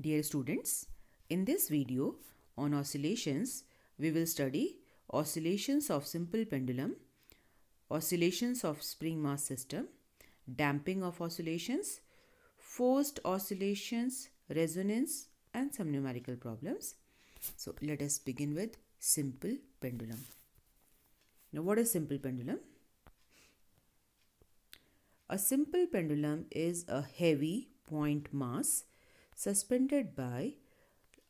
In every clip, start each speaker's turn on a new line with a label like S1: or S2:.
S1: Dear students, in this video on oscillations, we will study oscillations of simple pendulum, oscillations of spring mass system, damping of oscillations, forced oscillations, resonance and some numerical problems. So let us begin with simple pendulum. Now what is simple pendulum? A simple pendulum is a heavy point mass suspended by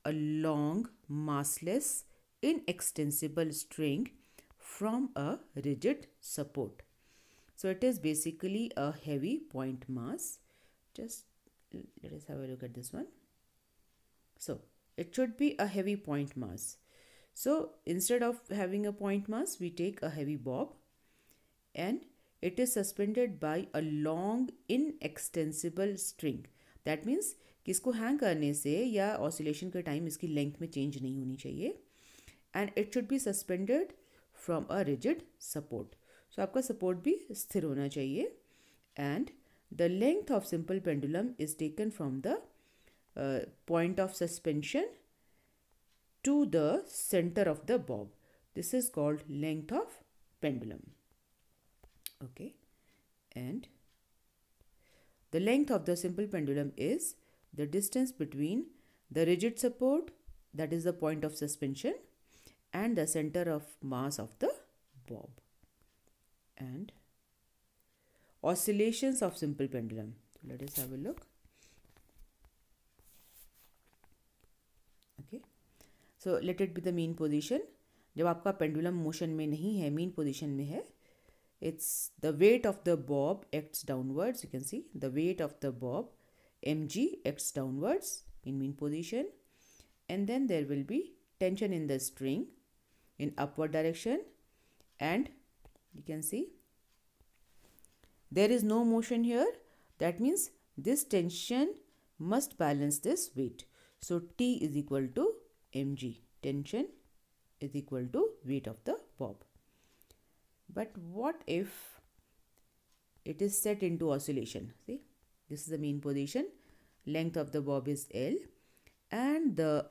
S1: a long, massless, inextensible string from a rigid support. So it is basically a heavy point mass. Just let us have a look at this one. So it should be a heavy point mass. So instead of having a point mass, we take a heavy bob and it is suspended by a long inextensible string. That means कि इसको hang करने से या oscillation के time इसकी length में change नहीं होनी चाहिए। And it should be suspended from a rigid support so आपका सपोर्ट भी स्थिर होना चाहिए। And the length of simple pendulum is taken from the point of suspension to the centre of the bob this is called length of pendulum okay. And the length of the simple pendulum is the distance between the rigid support that is the point of suspension and the center of mass of the bob and oscillations of simple pendulum so let us have a look okay so let it be the mean position जब आपका pendulum motion में नहीं है mean position में है it's the weight of the bob acts downwards you can see the weight of the bob mg acts downwards in mean position. And then there will be tension in the string in upward direction. And you can see there is no motion here. That means this tension must balance this weight. So t is equal to mg tension is equal to weight of the bob. But what if it is set into oscillation? See this is the mean position. Length of the bob is l. And the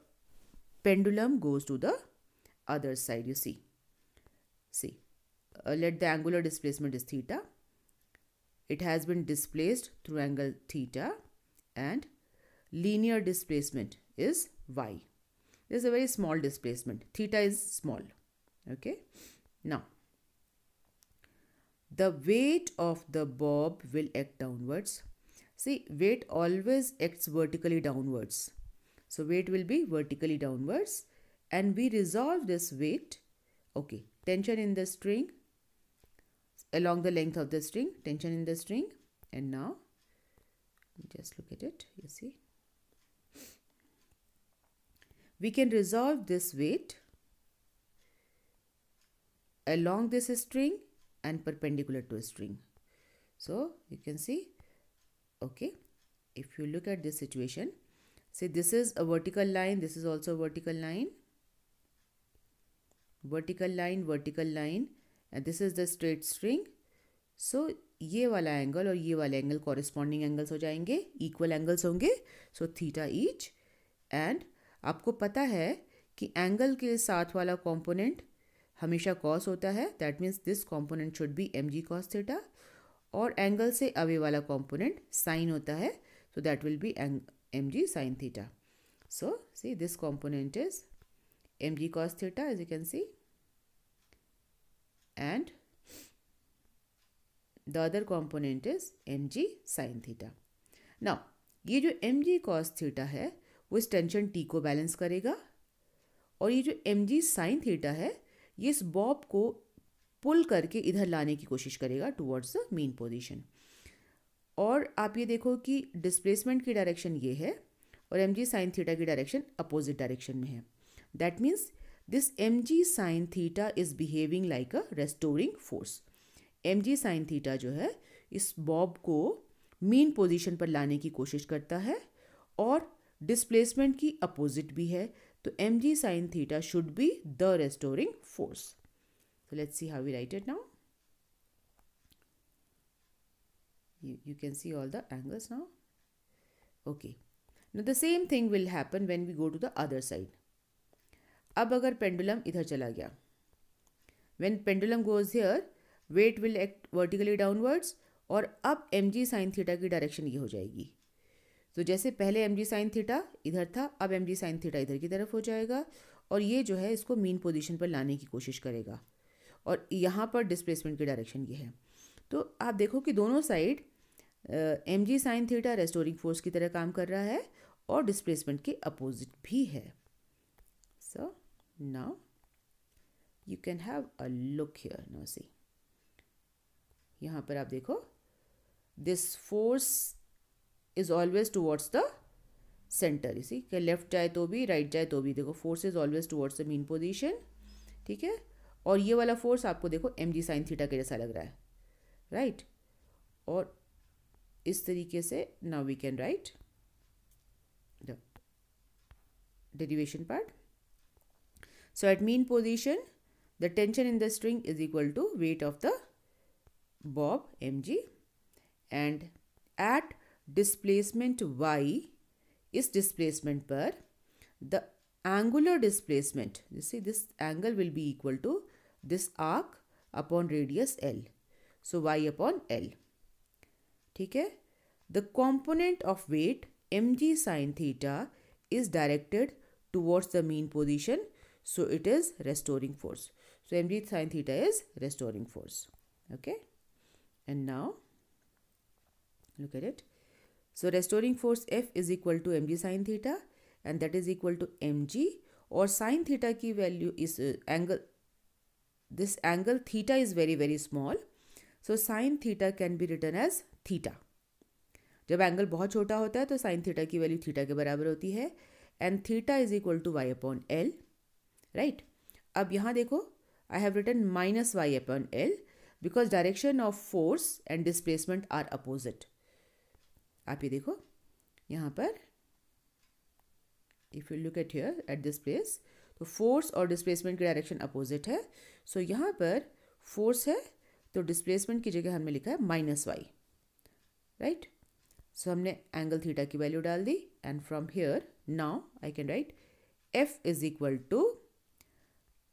S1: pendulum goes to the other side you see. See uh, let the angular displacement is theta. It has been displaced through angle theta. And linear displacement is y. This is a very small displacement. Theta is small. Okay? Now the weight of the bob will act downwards. See, weight always acts vertically downwards. So, weight will be vertically downwards and we resolve this weight. Okay, tension in the string along the length of the string, tension in the string and now just look at it, you see. We can resolve this weight along this string and perpendicular to a string. So you can see, okay, if you look at this situation, say this is a vertical line, this is also a vertical line, vertical line, vertical line, and this is the straight string. So ये वाला angle और ये वाला angle corresponding angles हो जाएँगे equal angles होंगे so theta each and आपको पता है कि एंगल के साथ वाला कंपोनेंट हमेशा कॉस होता है that means this component should be M G cos theta और एंगल से अवे वाला कॉम्पोनेंट साइन होता है so that will be M G sine theta so see this component is M G cos theta as you can see and the other component is M G sine theta now ये जो m जी cos theta है, वो इस tension T को balance करेगा, और ये जो एम जी साइन थीटा है, ये इस बॉब को पुल करके इधर लाने की कोशिश करेगा टूवर्ड्स द मेन पोजीशन और आप ये देखो कि डिस्प्लेसमेंट की डायरेक्शन ये है और एम जी साइन थीटा की डायरेक्शन अपोजिट डायरेक्शन में है. That means this M G sine theta is behaving like a restoring force M G sine theta जो है, इस बॉब को मीन पोजीशन पर लाने की कोशिश करता है और डिस्प्लेसमेंट की अपोजिट भी है. तो M G sine theta should be the restoring force so let's see how we write it now. You, you can see all the angles now. Okay. No the same thing will happen when we go to the other side अब अगर pendulum इधर चला गया। When pendulum goes here weight will act vertically downwards और अब M G sine theta की direction ये हो जाएगी। तो जैसे पहले एम जी साइन थीटा इधर था अब एम जी साइन थीटा इधर की तरफ़ हो जाएगा और ये जो है इसको मीन पोजीशन पर लाने की कोशिश करेगा। और यहाँ पर डिस्प्लेसमेंट की डायरेक्शन ये है। तो आप देखो कि दोनों side M G sine theta restoring force की तरह काम कर रहा है और डिस्प्लेसमेंट के अपोजिट भी है। So now you can have a look here no see यहाँ पर आप देखो this force is always towards the centre इसी के लेफ़्ट जाए तो भी राइट right जाए तो भी। देखो force is always towards the mean position ठीक है? और ये वाला फोर्स आपको देखो एम जी साइन थीटा के जैसा लग रहा है राइट और इस तरीके से now we can write the derivation part so at mean position the tension in the string is equal to weight of the bob M G and at displacement Y इस डिसप्लेसमेंट पर the angular displacement जिससे this angle will be equal to this arc upon radius l so y upon l ठीक है the component of weight mg sine theta is directed towards the mean position so it is restoring force so mg sine theta is restoring force okay and now look at it so restoring force F is equal to mg sine theta and that is equal to mg or sine theta की value is uh, angle this angle theta is very very small. So, sine theta can be written as theta. जब angle बहुत छोटा होता है तो sine theta की value theta के बराबर होती है। And theta is equal to Y upon L right अब यहाँ देखो I have written minus Y upon L because direction of force and displacement are opposite आप ये देखो, यहाँ पर if you look at here at this place तो force और डिस्प्लेसमेंट की डायरेक्शन अपोजिट है। सो so, यहाँ पर फोर्स है तो डिस्प्लेसमेंट की जगह हमने लिखा है माइनस वाई राइट सो हमने एंगल थीटा की वैल्यू डाल दी and from here now I can write F is equal to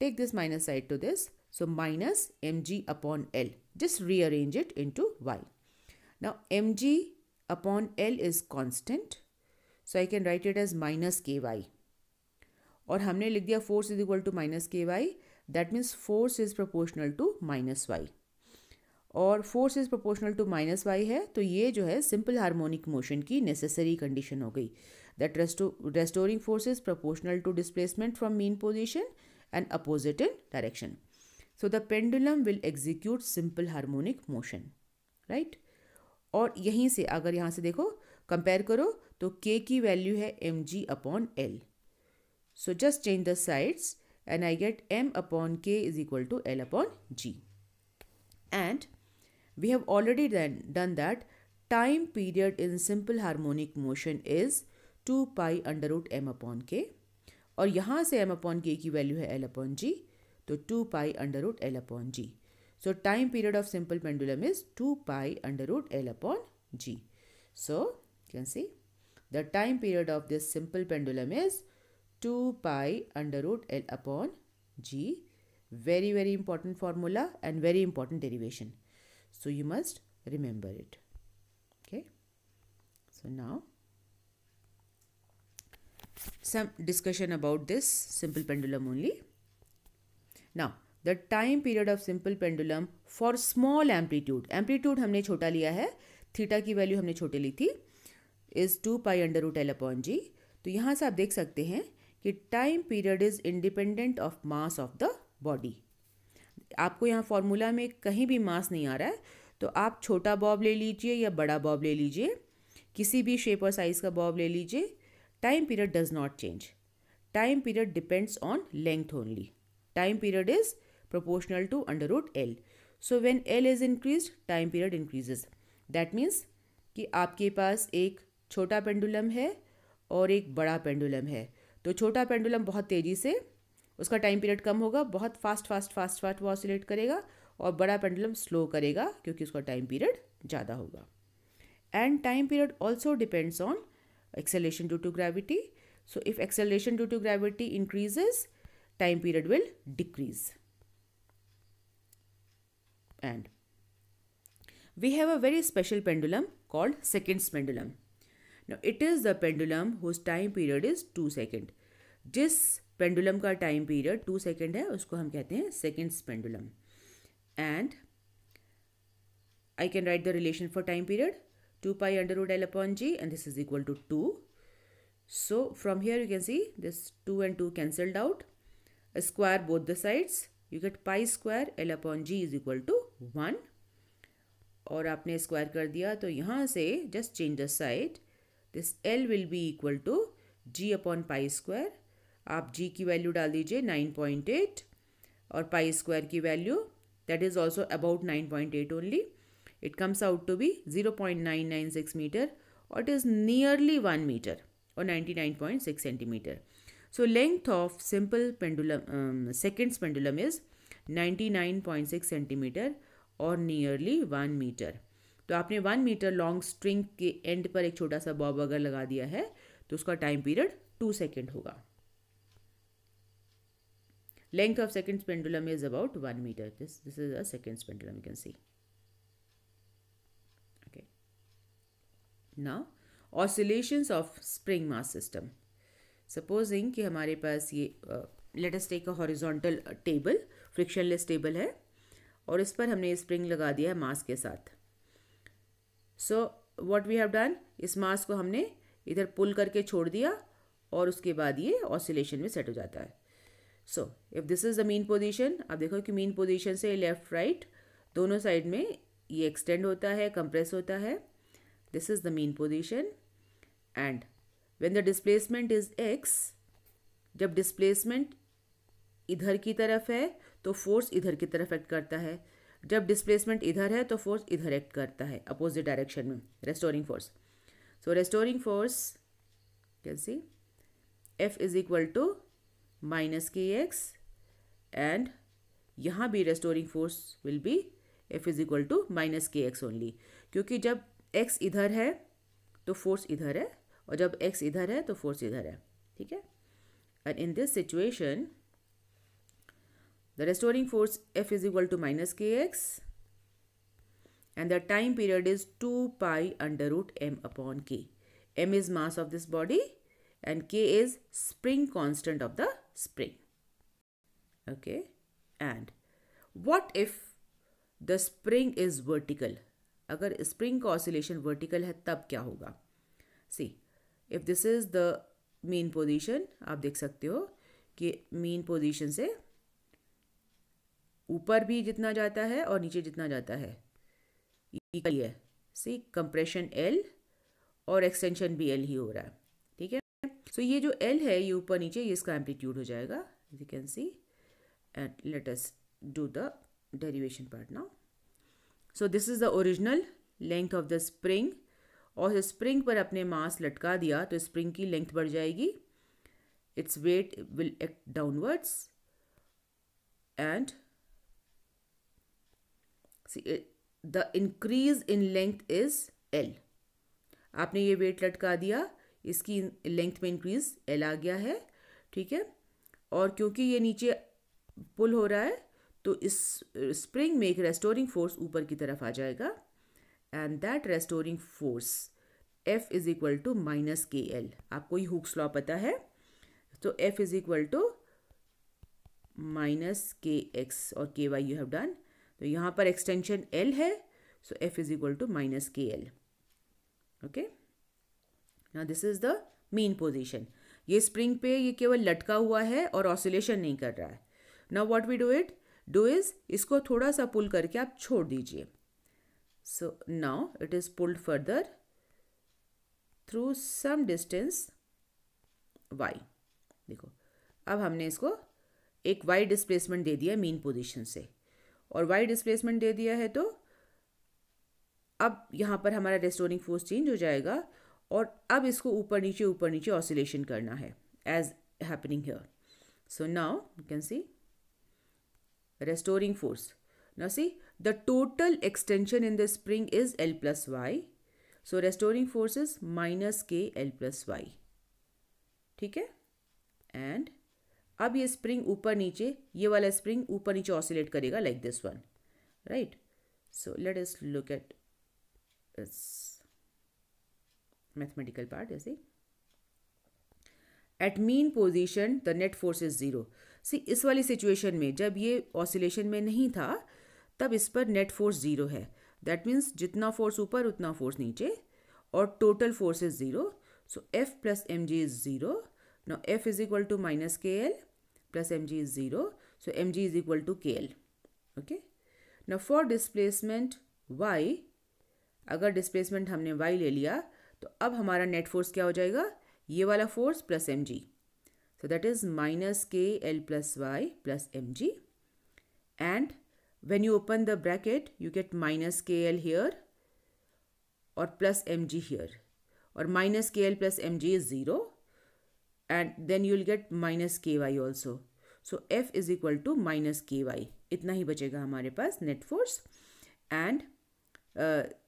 S1: take this minus side to this So minus mg upon L. Just rearrange it into y. Now mg upon L is constant. So I can write it as minus ky. और हमने लिख दिया force is equal to minus K Y that means force is proportional to minus Y और force is proportional to minus Y है तो ये जो है सिंपल हार्मोनिक मोशन की नेसेसरी कंडीशन हो गई। That restoring force is proportional to displacement from mean position and opposite in direction so the pendulum will execute simple harmonic motion right और यहीं से, अगर यहाँ से देखो कंपेयर करो तो के की वैल्यू है M G upon L so just change the sides and I get m upon k is equal to L upon g. And we have already done, done that time period in simple harmonic motion is 2 pi under root m upon k और यहाँ से m upon k की value है L upon g तो two pi under root L upon G so time period of simple pendulum is two pi under root L upon G so can see the time period of this simple pendulum is two pi under root L upon G very very important formula and very important derivation so you must remember it okay so now some discussion about this simple pendulum only now the time period of simple pendulum for small amplitude amplitude हमने छोटा लिया है theta की value हमने छोटी ली थी is two pi under root L upon G तो यहाँ से आप देख सकते हैं कि time period is independent of mass of the body आपको यहाँ फॉर्मूला में कहीं भी मास नहीं आ रहा है तो आप छोटा बॉब ले लीजिए या बड़ा बॉब ले लीजिए किसी भी शेप और साइज़ का बॉब ले लीजिए time period does not change time period depends on length only time period is proportional to under root L. So when L is increased, time period increases. That means कि आपके पास एक छोटा pendulum है और एक बड़ा पेंडुलम है तो छोटा पेंडुलम बहुत तेज़ी से उसका टाइम पीरियड कम होगा, बहुत फास्ट फास्ट फास्ट फास्ट वो ऑसिलेट करेगा और बड़ा पेंडुलम स्लो करेगा क्योंकि उसका टाइम पीरियड ज़्यादा होगा। And time period also depends on acceleration due to gravity so if acceleration due to gravity increases time period will decrease and we have a very special pendulum called seconds pendulum now it is the pendulum whose time period is two second जिस pendulum का time period two second है उसको हम कहते हैं second pendulum and I can write the relation for time period two pi under root L upon G and this is equal to two so from here you can see this two and two cancelled out square both the sides you get pi square L upon G is equal to one और आपने square कर दिया तो यहाँ से just change the side this L will be equal to G upon pi square आप G की value डाल दीजिए नाइन पॉइंट एट और पाई स्क्वायर की value that is also about nine point eight only it comes out to be zero point nine nine six metre और it is nearly one metre और ninety nine point six centimetre so length of simple pendulum seconds pendulum is ninety nine point six centimetre और nearly one metre तो आपने one metre long string के end पर एक छोटा सा bob अगर लगा दिया है तो उसका टाइम पीरियड टू सेकेंड होगा। Length of second pendulum is about one metre this this is a second pendulum can see now, oscillations of spring mass system. Supposing कि हमारे पास ये let us take a horizontal table frictionless table है, और इस पर हमने spring लगा दिया है मास के साथ। So what we have done इस मास को हमने इधर पुल करके छोड़ दिया और उसके बाद ये ऑसिलेशन में सेट हो जाता है। So if this is the mean position आप देखो कि मीन पोजिशन से लेफ़्ट राइट right, दोनों साइड में ये एक्सटेंड होता है कंप्रेस होता है। This is the mean position and when the displacement is X जब डिस्प्लेसमेंट इधर की तरफ़ है तो फोर्स इधर की तरफ़ एक्ट करता है। जब डिस्प्लेसमेंट इधर है तो फोर्स इधर एक्ट करता है अपोजिट डायरेक्शन में restoring force so restoring force can see F is equal to minus K X and यहाँ भी restoring force will be F is equal to minus K X only क्योंकि जब x इधर है तो फोर्स इधर है, और जब एक्स इधर है तो फोर्स इधर है, ठीक है? And in this situation restoring force F is equal to minus K X and the time period is 2 pi under root m upon k. m is mass of this body and k is spring constant of the spring. Okay. And what if the spring is vertical? अगर spring का oscillation vertical है तब क्या होगा see if this is the mean position आप देख सकते हो कि मेन पोजीशन से ऊपर भी जितना जाता है और नीचे जितना जाता है। है। सी कंप्रेशन एल और एक्सटेंशन भी एल ही हो रहा है। ठीक है? सो ये जो एल है, ये ऊपर नीचे, ये इसका एम्पलीट्यूड हो जाएगा। You can see and let us do the derivation part now so this is the original length of the spring और स्प्रिंग पर अपने मास लटका दिया तो स्प्रिंग की लेंथ बढ़ जाएगी। Its weight will act downwards and the increase in length is L आपने ये वेट लटका दिया, इसकी लेंथ में इंक्रीज एल आ गया है, ठीक है? और क्योंकि ये नीचे पुल हो रहा है तो इस स्प्रिंग में एक रेस्टोरिंग फोर्स ऊपर की तरफ़ आ जाएगा and that restoring force F is equal to minus K L आपको ये हुक्स लॉ पता है तो F is equal to minus K X और के वाई यू हैव डन तो यहाँ पर एक्सटेंशन एल है so F is equal to minus K L okay ना this is the mean position ये स्प्रिंग पे ये केवल लटका हुआ है और ऑसिलेशन नहीं कर रहा है। Now what we do it do is इसको थोड़ा सा पुल करके आप छोड़ दीजिए। So now it is pulled further through some distance Y देखो, अब हमने इसको एक वाई डिस्प्लेसमेंट दे दिया मीन पोजीशन से। और वाई डिस्प्लेसमेंट दे दिया है तो अब यहाँ पर हमारा रेस्टोरिंग फोर्स चेंज हो जाएगा और अब इसको ऊपर नीचे ऊपर नीचे ऑसिलेशन करना है as happening here so now you can see restoring force. Now see, the total extension in the spring is L plus Y. So restoring force is minus K L plus Y ठीक है and अब ये spring ऊपर नीचे, ये वाला spring ऊपर नीचे ऑसिलेट करेगा like this one right so let us look at mathematical part ऐसे at mean position the net force is zero see इस वाली सिचुएशन में जब ये ऑसिलेशन में नहीं था, तब इस पर नेट फोर्स ज़ीरो है। दैट मीन्स जितना फोर्स ऊपर, उतना फोर्स नीचे, और total force is zero so F plus M G is zero no F is equal to minus K L plus M G is zero so M G is equal to K L okay no for displacement Y अगर displacement हमने Y ले लिया तो अब हमारा net force क्या हो जाएगा? ये वाला force plus M G so that is minus K L plus Y plus M G and when you open the bracket, you get minus kl here or plus mg here. or minus kl plus mg is 0 and then you will get minus K Y also so F is equal to minus K Y इतना ही बचेगा हमारे पास net force and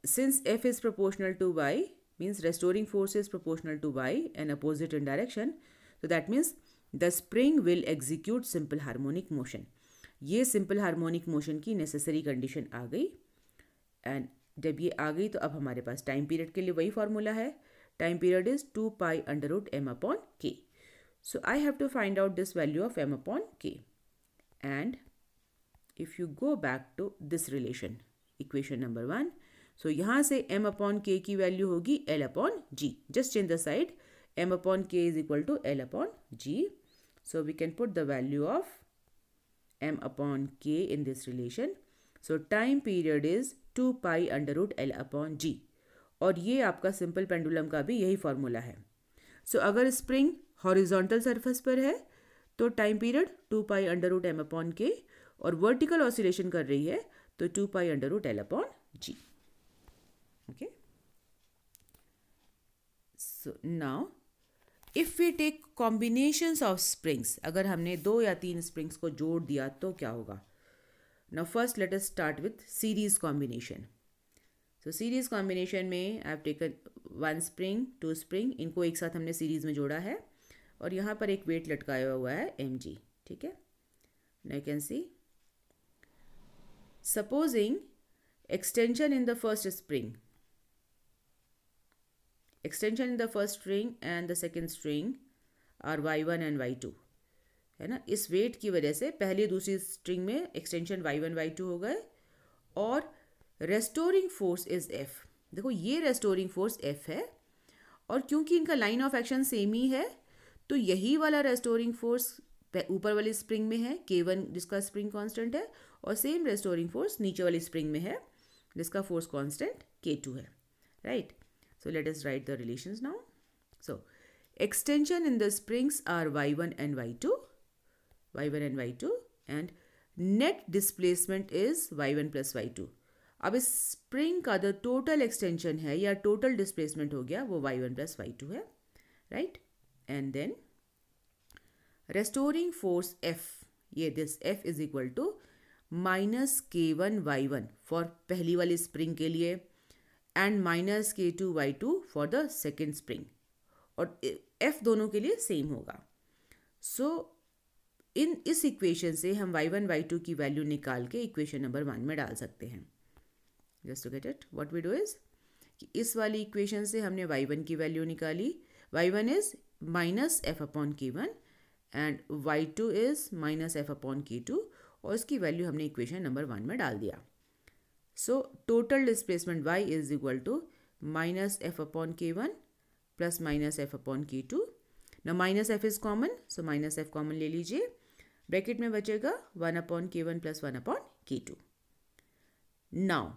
S1: since F is proportional to Y means restoring force is proportional to Y and opposite in direction so that means the spring will execute simple harmonic motion ये simple harmonic motion की necessary condition आ गई and जब ये आ गई तो अब हमारे पास टाइम पीरियड के लिए वही फार्मूला है time period is two pi under root M upon K so I have to find out this value of M upon K and if you go back to this relation equation number one so यहाँ से M upon K की वैल्यू होगी L upon G just in the side M upon K is equal to L upon G so we can put the value of m upon k in this relation. So time period is 2 pi under root L upon G. और ये आपका simple pendulum का भी यही formula है. सो so, अगर spring horizontal surface पर है तो time period two pi under root M upon K, और वर्टिकल ऑसिलेशन कर रही है तो two pi under root L upon G. Okay so now if we take combinations of springs अगर हमने दो या तीन स्प्रिंग्स को जोड़ दिया तो क्या होगा? Now first let us start with series combination so series combination में I have taken one spring two spring इनको एक साथ हमने सीरीज़ में जोड़ा है। और यहाँ पर एक वेट लटकाया हुआ है एम जी ठीक है? Now can see supposing extension in the first spring. Extension in the first string and the second string are y1 and y2 है ना? इस वेट की वजह से पहली दूसरी स्ट्रिंग में एक्सटेंशन y1 y2 हो गए और रेस्टोरिंग फोर्स इज़ f. देखो, ये रेस्टोरिंग फोर्स f है और क्योंकि इनका लाइन ऑफ़ एक्शन सेम ही है तो यही वाला रेस्टोरिंग फोर्स ऊपर वाली स्प्रिंग में है के वन जिसका स्प्रिंग कांस्टेंट है, और सेम रेस्टोरिंग फोर्स नीचे वाली स्प्रिंग में है, जिसका फोर्स कांस्टेंट के टू है right so let us write the relations now so extension in the springs are y1 and y2 y1 and y2 and net displacement is y1 plus y2 अब इस spring का the total extension है, या total displacement हो गया, वो y1 plus Y two है right and then restoring force f. ये this f is equal to minus K one Y one for पहली वाली स्प्रिंग के लिए and minus K two Y two for the second spring और f दोनों के लिए सेम होगा. सो so, इन इस इक्वेशन से हम y1 वन वाई टू की वैल्यू निकाल के इक्वेशन नंबर वन में डाल सकते हैं. Just to get it what we do is कि इस वाली इक्वेशन से हमने y1 की वैल्यू निकाली. Y1 is minus F upon K one and Y two is minus F upon K two और इसकी वैल्यू हमने इक्वेशन नंबर वन में डाल दिया। So total displacement Y is equal to minus F upon K one plus minus F upon K two ना minus F is common so minus F common ले लीजिए। Bracket में बचेगा one upon K one plus one upon K two now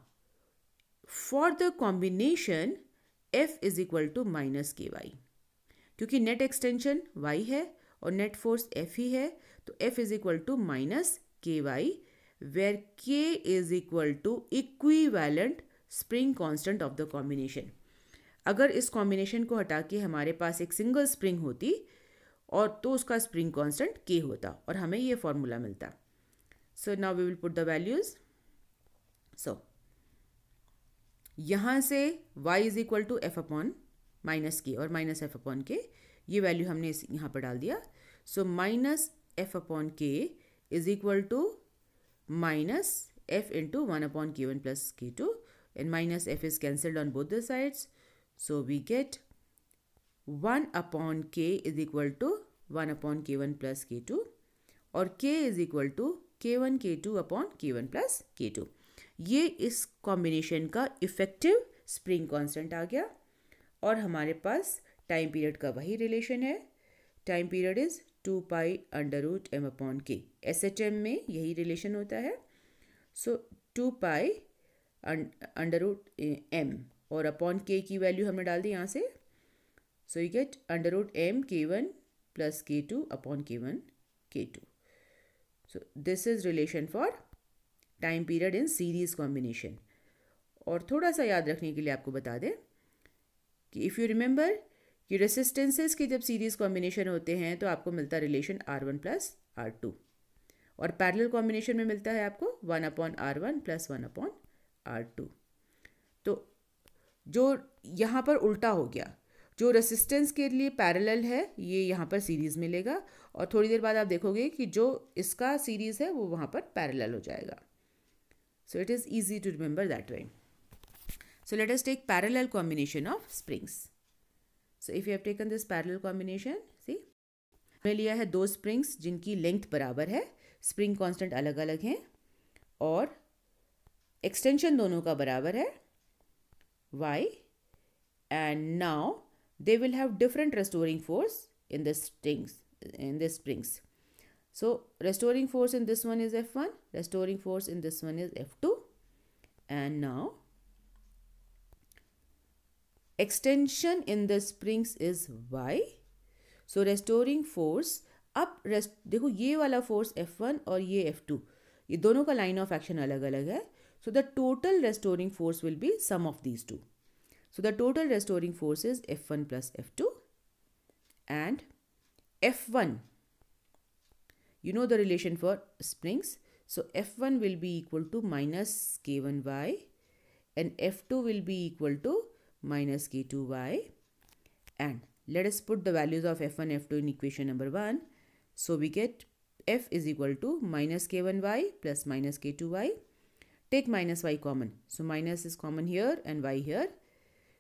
S1: for the combination F is equal to minus K Y क्योंकि net extension Y है और net force F ही है तो F is equal to minus K Y where K is equal to equivalent spring constant of the combination अगर इस combination को हटा के हमारे पास एक सिंगल स्प्रिंग होती, और तो उसका स्प्रिंग कांस्टेंट के होता, और हमें ये फॉर्मूला मिलता। So now we will put the values so यहाँ से y is equal to F upon minus K और माइनस एफ़ अपॉन के ये वैल्यू हमने इस यहाँ पर डाल दिया। So minus F upon K is equal to minus F into one upon K one plus K two and minus F is cancelled on both the sides so we get one upon K is equal to one upon K one plus K two और K is equal to K one K two upon K one plus K two ये इस combination का effective spring constant आ गया। और हमारे पास time period का वही रिलेशन है। Time period is two pi under root M upon K S H M में यही रिलेशन होता है। So two pi under root M और अपॉन के की वैल्यू हमने डाल दी यहाँ से। So you get under root M K one plus K two upon K one K two so this is relation for time period in series combination और थोड़ा सा याद रखने के लिए आपको बता दें कि इफ़ यू रिमेंबर कि रेसिस्टेंसेस के जब सीरीज़ कॉम्बिनेशन होते हैं तो आपको मिलता है relation R one plus R two और पैरेलल कॉम्बिनेशन में मिलता है आपको one upon R one plus one upon R two तो जो यहाँ पर उल्टा हो गया, जो रेसिस्टेंस के लिए पैरेलल है, ये यहाँ पर सीरीज़ मिलेगा और थोड़ी देर बाद आप देखोगे कि जो इसका सीरीज़ है, वो वहाँ पर पैरेलल हो जाएगा. So it is easy to remember that way. so let us take parallel combination of springs so if you have taken this parallel combination see हमने लिया है दो स्प्रिंग्स जिनकी लेंथ बराबर है स्प्रिंग कांस्टेंट अलग अलग हैं और एक्सटेंशन दोनों का बराबर है y and now they will have different restoring force in the strings in the springs so restoring force in this one is F1, restoring force in this one is F2 and now extension in the springs is Y. So restoring force अब rest देखो ये वाला force F1 और ये F2 ये दोनों का line of action अलग अलग है so the total restoring force will be sum of these two so the total restoring force is F1 plus F2 and F1 you know the relation for springs so f1 will be equal to minus k1y and f2 will be equal to minus k2y and let us put the values of f1 f2 in equation number 1 so we get f is equal to minus k1y plus minus k2y take minus y common so minus is common here and y here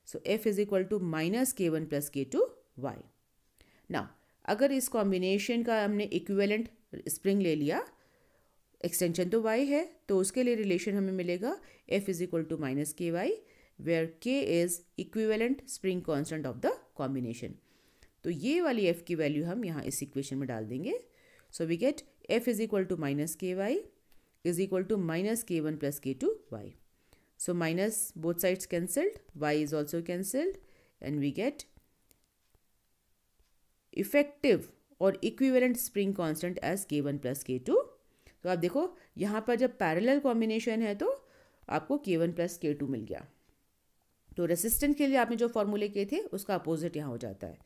S1: so f is equal to minus k1 plus k2y now अगर इस combination का हमने equivalent spring ले लिया extension तो Y है तो उसके लिए रिलेशन हमें मिलेगा F is equal to minus K Y where K is equivalent spring constant of the combination तो ये वाली एफ़ की वैल्यू हम यहाँ इस इक्वेशन में डाल देंगे। So we get F is equal to minus K Y is equal to minus K one plus K two Y so minus both sides cancelled Y is also cancelled and we get effective और equivalent spring constant as K one plus K two तो आप देखो, यहाँ पर जब parallel combination है तो आपको K one plus K two मिल गया। तो रेसिस्टेंट के लिए आपने जो फॉर्मूले किए थे, उसका अपोजिट यहाँ हो जाता है।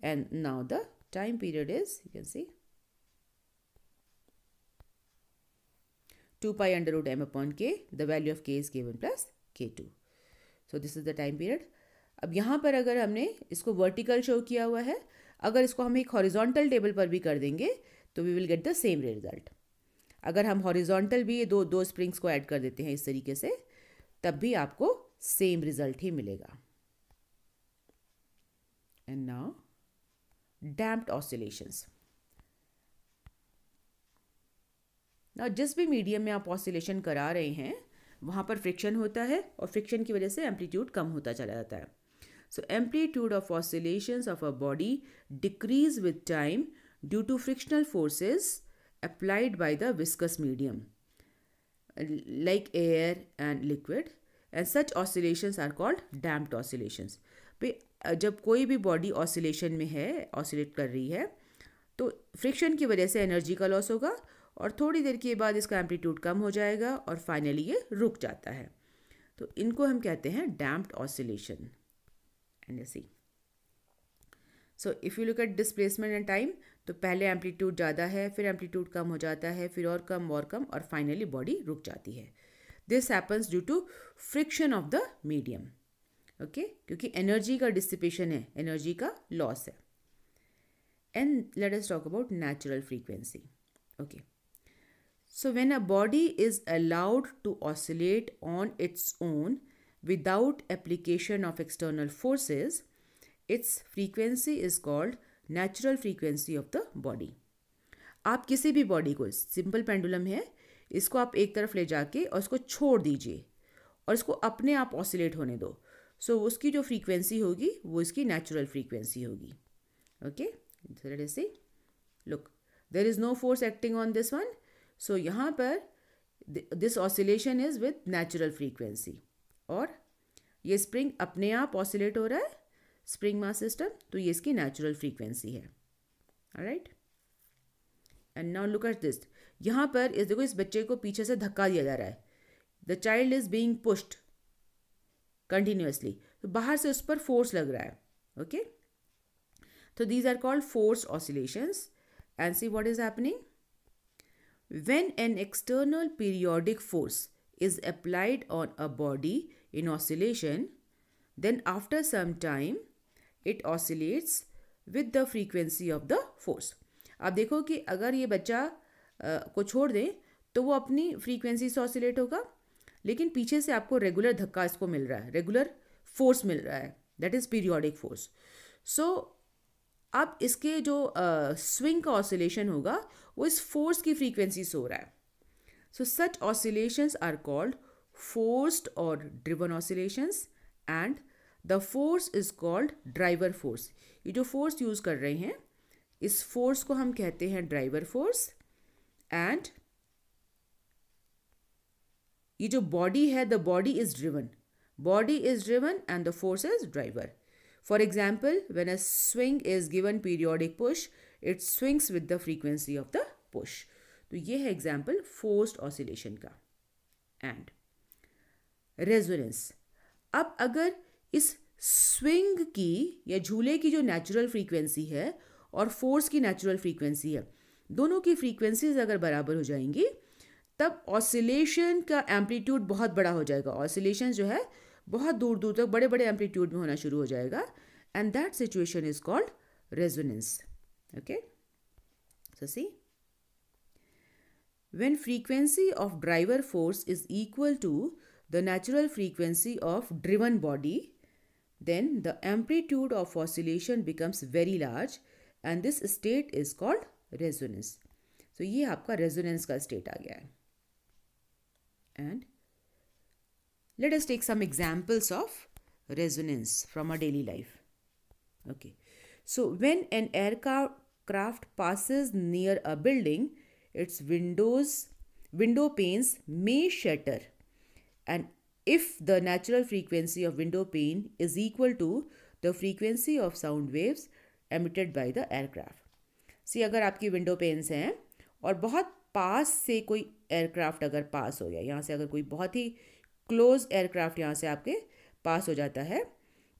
S1: And now the time period is you can see two pi under root M upon K the value of K is K one plus K two so this is the time period अब यहाँ पर अगर हमने इसको vertical show किया हुआ है, अगर इसको हम एक हॉरिजॉन्टल टेबल पर भी कर देंगे तो we will get the same result अगर हम हॉरिजॉन्टल भी ये दो दो स्प्रिंग्स को ऐड कर देते हैं इस तरीके से, तब भी आपको सेम रिज़ल्ट ही मिलेगा। एंड नाउ डैम्प्ड ऑसिलेशंस ना जिस भी मीडियम में आप ऑसिलेशन करा रहे हैं, वहाँ पर फ्रिक्शन होता है और फ्रिक्शन की वजह से एम्पलीट्यूड कम होता चला जाता है। So amplitude of oscillation of a body decrease with time due to frictional forces applied by the viscous medium like air and liquid and such oscillations are called damped oscillations. जब कोई भी body oscillation में है oscillate कर रही है तो friction की वजह से एनर्जी का लॉस होगा और थोड़ी देर के बाद इसका एम्पलीट्यूड कम हो जाएगा और फाइनली ये रुक जाता है। तो इनको हम कहते हैं damped oscillation and see so if you look at displacement and time तो पहले एम्पलीट्यूड ज़्यादा है, फिर एम्पलीट्यूड कम हो जाता है, फिर और कम और कम, और फाइनली बॉडी रुक जाती है। This happens due to friction of the medium okay क्योंकि एनर्जी का डिसिपेशन है एनर्जी का लॉस है and let's talk about natural frequency okay so when a body is allowed to oscillate on its own without application of external forces its frequency is called natural frequency of the body आप किसी भी बॉडी को simple pendulum है इसको आप एक तरफ़ ले जाके और इसको छोड़ दीजिए और इसको अपने आप ऑसिलेट होने दो। सो so, उसकी जो फ्रीक्वेंसी होगी वो इसकी नेचुरल फ्रीक्वेंसी होगी। Okay see. Look there is no force acting on this one so यहाँ पर this oscillation is with natural frequency और ये स्प्रिंग अपने आप ऑसिलेट हो रहा है स्प्रिंग मास सिस्टम तो ये इसकी नेचुरल फ्रीक्वेंसी है। Right and now look at this यहाँ पर इस देखो इस बच्चे को पीछे से धक्का दिया जा रहा है। The child is being pushed continuously तो बाहर से उस पर फोर्स लग रहा है ओके तो these are called force oscillations and see what is happening when an external periodic force is applied on a body in oscillation then after some time it oscillates with the frequency of the force आप देखो कि अगर ये बच्चा को छोड़ दें तो वो अपनी फ्रीक्वेंसी से ऑसिलेट होगा। लेकिन पीछे से आपको रेगुलर धक्का इसको मिल रहा है रेगुलर फोर्स मिल रहा है that is periodic force so अब इसके जो स्विंग का ऑसिलेशन होगा, वो इस फोर्स की फ्रीक्वेंसी से हो रहा है। So such oscillations are called forced और driven oscillations and the force is called driver force ये जो फोर्स यूज़ कर रहे हैं, इस फोर्स को हम कहते हैं ड्राइवर फोर्स एंड ये जो बॉडी है the body is driven body is driven and the force is driver for example when a swing is given periodic push it swings with the frequency of the push तो ये है example forced oscillation का. And resonance अब अगर इस swing की या झूले की जो नेचुरल फ्रीक्वेंसी है और फोर्स की नेचुरल फ्रीक्वेंसी है दोनों की फ्रीक्वेंसीज अगर बराबर हो जाएँगी, तब ऑसिलेशन का एम्पलीट्यूड बहुत बड़ा हो जाएगा। ऑसिलेशन जो है, बहुत दूर दूर तक बड़े बड़े एम्पलीट्यूड में होना शुरू हो जाएगा। And that situation is called resonance okay see when frequency of driver force is equal to the natural frequency of driven body then the amplitude of oscillation becomes very large and this state is called resonance so ये आपका resonance का state आ गया है and Let us take some examples of resonance from our daily life. Okay. So, when an aircraft passes near a building, its windows, window panes may shatter. And if the natural frequency of window pane is equal to the frequency of sound waves emitted by the aircraft. See, अगर आपकी window pens हैं और बहुत पास से कोई aircraft अगर पास हो गया यहाँ से अगर कोई बहुत ही क्लोज एयरक्राफ्ट यहाँ से आपके पास हो जाता है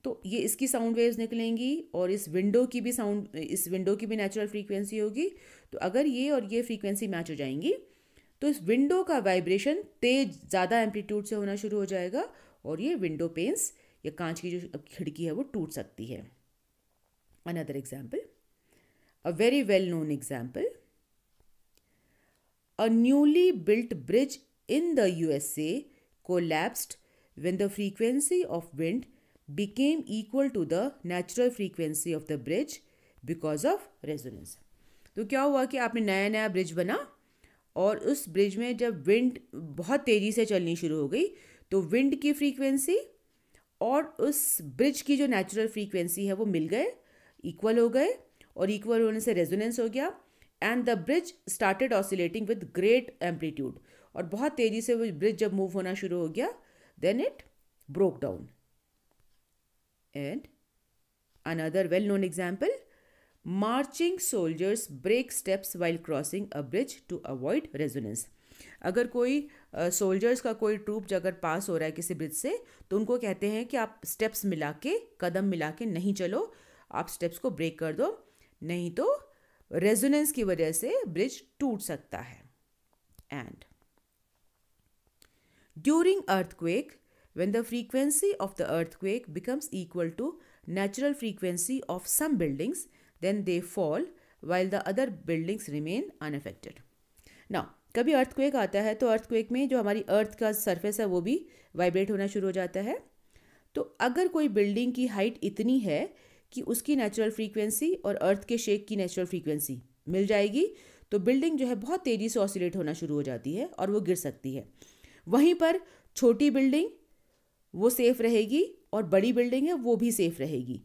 S1: तो ये इसकी साउंड वेव्स निकलेंगी और इस विंडो की भी साउंड इस विंडो की भी नेचुरल फ्रीक्वेंसी होगी। तो अगर ये और ये फ्रीक्वेंसी मैच हो जाएँगी तो इस विंडो का वाइब्रेशन तेज, ज़्यादा एम्पलीट्यूड से होना शुरू हो जाएगा और ये विंडो पेंस या कांच की जो खिड़की है वो टूट सकती है। Another example a very well known example a newly built bridge in the USA collapsed when the frequency of wind became equal to the natural frequency of the bridge because of resonance. तो क्या हुआ कि आपने नया नया bridge बना और उस ब्रिज में जब विंड बहुत तेज़ी से चलनी शुरू हो गई तो विंड की फ्रीक्वेंसी और उस ब्रिज की जो नेचुरल फ्रीक्वेंसी है वो मिल गए इक्वल हो गए और इक्वल होने से रेजोनेंस हो गया। And the bridge started oscillating with great amplitude और बहुत तेज़ी से वो ब्रिज जब मूव होना शुरू हो गया then it broke down and another well known example marching soldiers break steps while crossing a bridge to avoid resonance अगर कोई सोल्जर्स uh, का कोई ट्रूप अगर पास हो रहा है किसी ब्रिज से तो उनको कहते हैं कि आप स्टेप्स मिला के कदम मिला के नहीं चलो आप स्टेप्स को ब्रेक कर दो। नहीं तो रेजोनेंस की वजह से ब्रिज टूट सकता है। And during earthquake when the frequency of the earthquake becomes equal to natural frequency of some buildings then they fall while the other buildings remain unaffected ना कभी अर्थक्वेक आता है तो अर्थक्वेक में जो हमारी अर्थ का सर्फेस है, वो भी वाइब्रेट होना शुरू हो जाता है। तो अगर कोई बिल्डिंग की हाइट इतनी है कि उसकी नेचुरल फ्रीक्वेंसी और अर्थ के शेक की नेचुरल फ्रीक्वेंसी मिल जाएगी तो बिल्डिंग जो है बहुत तेज़ी से ऑसिलेट होना शुरू हो जाती है और वो गिर सकती है। वहीं पर छोटी बिल्डिंग वो सेफ़ रहेगी और बड़ी बिल्डिंग है, वो भी सेफ़ रहेगी।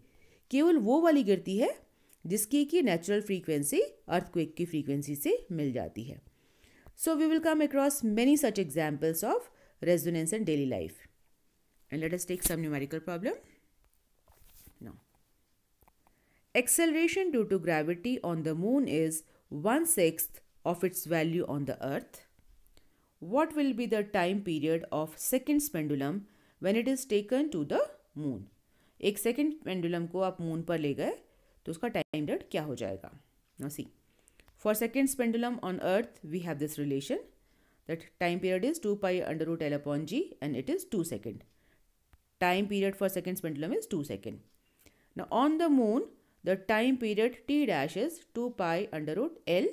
S1: केवल वो वाली गिरती है जिसकी की नेचुरल फ्रीक्वेंसी अर्थक्वेक की फ्रीक्वेंसी से मिल जाती है। So we will come across many such examples of resonance in daily life and let us take some numerical problem acceleration due to gravity on the moon is one sixth of its value on the earth what will be the time period of second pendulum when it is taken to the moon एक second pendulum को आप moon पर ले गए तो उसका time period क्या हो जाएगा no see for second pendulum on earth we have this relation that time period is two pi under root L upon g and it is two second time period for second pendulum is 2 second. Now on the moon the time period t dash is 2 pi under root L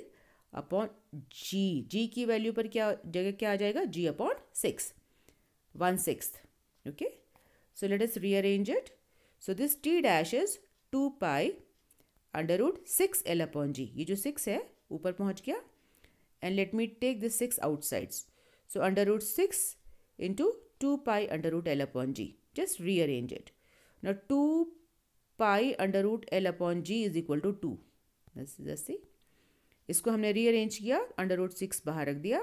S1: upon g g की value पर क्या, जगह क्या आ जाएगा? G upon six one six okay so let's rearrange it so this T dash is two pi under root six L upon g ये जो six है, ऊपर पहुँच गया. And let me take this six outsides so under root six into two pi under root L upon g just rearrange it. Now 2 pi under root l upon g is equal to 2 just see इसको हमने rearrange किया under root six बाहर रख दिया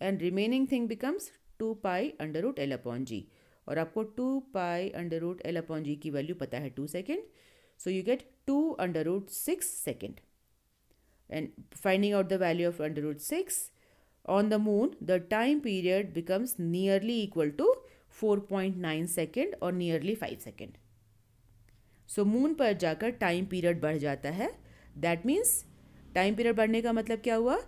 S1: and remaining thing becomes two pi under root L upon g और आपको two pi under root L upon g की value पता है two second so you get two under root six second and finding out the value of under root six on the moon, the time period becomes nearly equal to 4.9 second और nearly 5 second so moon पर जाकर time period बढ़ जाता है। That means time period बढ़ने का मतलब क्या हुआ?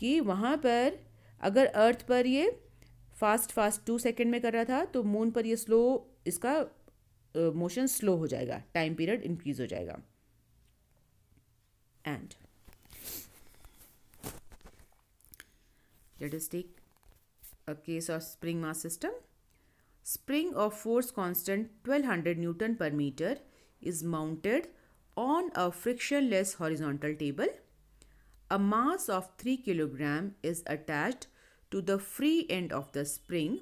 S1: कि वहाँ पर अगर अर्थ पर ये फास्ट फास्ट टू सेकेंड में कर रहा था तो मून पर ये स्लो इसका मोशन uh, स्लो हो जाएगा। टाइम पीरियड इंक्रीज हो जाएगा। And let us take a case of spring mass system. Spring of force constant 1200 Newton per is mounted on a frictionless horizontal table. A mass of 3 kg is attached to the free end of the spring,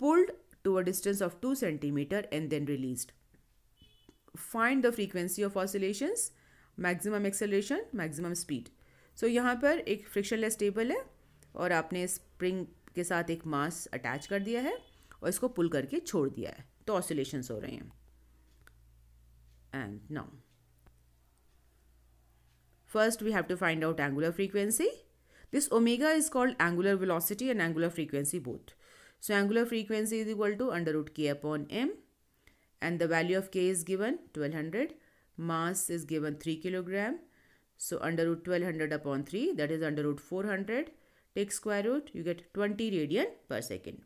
S1: pulled to a distance of 2 cm and then released. Find the frequency of oscillations, maximum acceleration, maximum speed. So यहाँ पर एक frictionless table है और आपने spring के साथ एक मास attach कर दिया है और इसको पुल करके छोड़ दिया है तो ऑसिलेशन हो रहे हैं and now. First, we have to find out angular frequency. This omega is called angular velocity and angular frequency both. So, angular frequency is equal to under root k upon m and the value of k is given 1200. Mass is given 3 kilogram. So, under root 1200 upon 3 that is under root 400. Take square root you get 20 radian per second.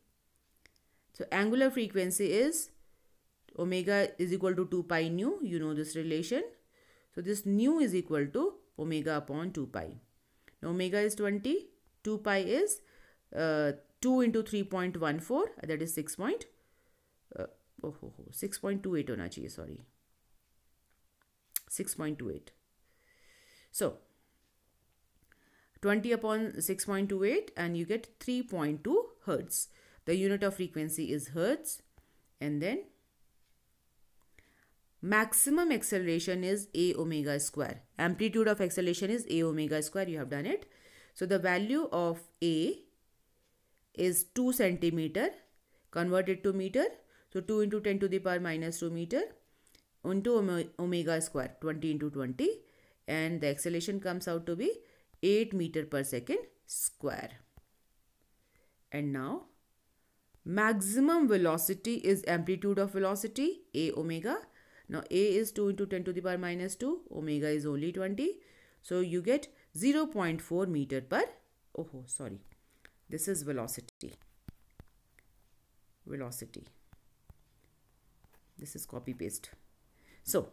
S1: So, angular frequency is omega is equal to 2 pi nu, you know this relation. So this nu is equal to omega upon 2 pi. Now omega is 20, 2 pi is uh, 2 into 3.14 that is 6 point, uh, oh, oh, oh 6.28 hona chahiye, sorry. 6.28. So 20 upon 6.28 and you get 3.2 hertz. The unit of frequency is hertz and then maximum acceleration is a omega square. Amplitude of acceleration is a omega square. You have done it. So the value of a is 2 centimeter converted to meter. So 2 into 10 to the power minus 2 meter into omega square 20 into 20 and the acceleration comes out to be 8 meter per second square. And now maximum velocity is amplitude of velocity a omega. Now a is 2 into 10 to the power minus 2, omega is only 20. So you get 0.4 meter per, oh sorry, this is velocity. velocity. This is copy paste. So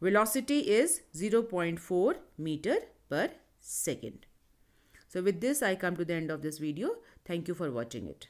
S1: velocity is 0.4 meter per second. So with this I come to the end of this video. Thank you for watching it.